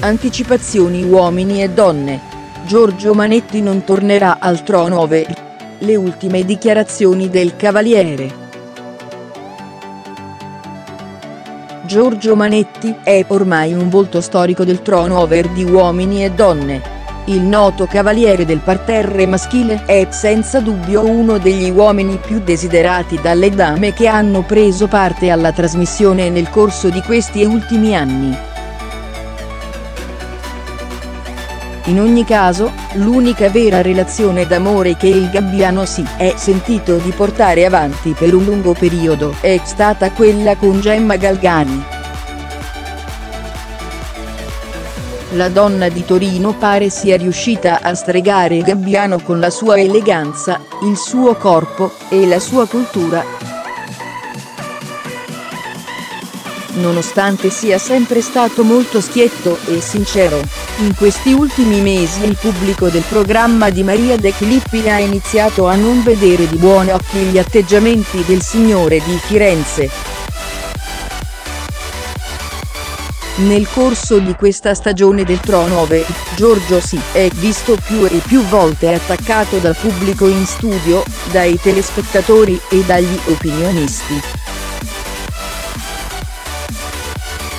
Anticipazioni uomini e donne. Giorgio Manetti non tornerà al trono over. Le ultime dichiarazioni del Cavaliere. Giorgio Manetti è ormai un volto storico del trono over di uomini e donne. Il noto cavaliere del parterre maschile è senza dubbio uno degli uomini più desiderati dalle dame che hanno preso parte alla trasmissione nel corso di questi ultimi anni. In ogni caso, l'unica vera relazione d'amore che il Gabbiano si è sentito di portare avanti per un lungo periodo è stata quella con Gemma Galgani. La donna di Torino pare sia riuscita a stregare Gabbiano con la sua eleganza, il suo corpo, e la sua cultura, nonostante sia sempre stato molto schietto e sincero. In questi ultimi mesi il pubblico del programma di Maria De Filippi ha iniziato a non vedere di buoni occhi gli atteggiamenti del signore di Firenze. Nel corso di questa stagione del Trono Over, Giorgio si è visto più e più volte attaccato dal pubblico in studio, dai telespettatori e dagli opinionisti.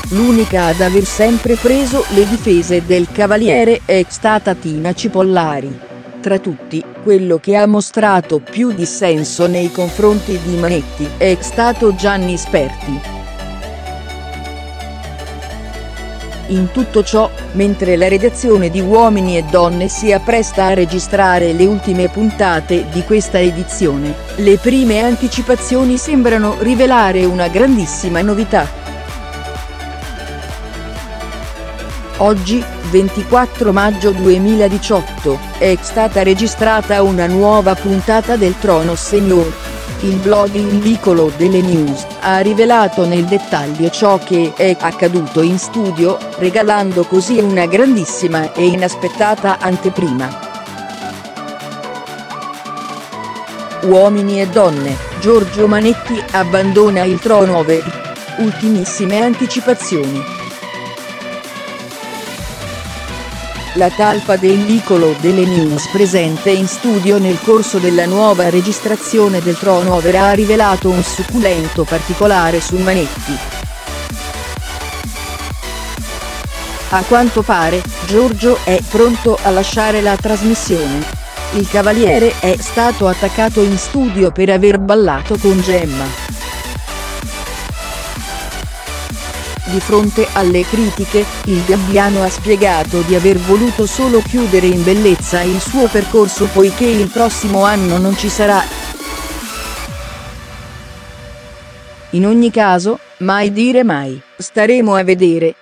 L'unica ad aver sempre preso le difese del Cavaliere è stata Tina Cipollari. Tra tutti, quello che ha mostrato più dissenso nei confronti di Manetti è stato Gianni Sperti. In tutto ciò, mentre la redazione di Uomini e Donne si appresta a registrare le ultime puntate di questa edizione, le prime anticipazioni sembrano rivelare una grandissima novità. Oggi, 24 maggio 2018, è stata registrata una nuova puntata del Trono Senior. Il blog Il Vicolo delle News ha rivelato nel dettaglio ciò che è accaduto in studio, regalando così una grandissima e inaspettata anteprima. Uomini e donne, Giorgio Manetti abbandona il trono over. Ultimissime anticipazioni. La talpa del vicolo delle news presente in studio nel corso della nuova registrazione del Trono ha rivelato un succulento particolare su Manetti. A quanto pare, Giorgio è pronto a lasciare la trasmissione. Il cavaliere è stato attaccato in studio per aver ballato con Gemma. Di fronte alle critiche, il Gabbiano ha spiegato di aver voluto solo chiudere in bellezza il suo percorso poiché il prossimo anno non ci sarà. In ogni caso, mai dire mai, staremo a vedere,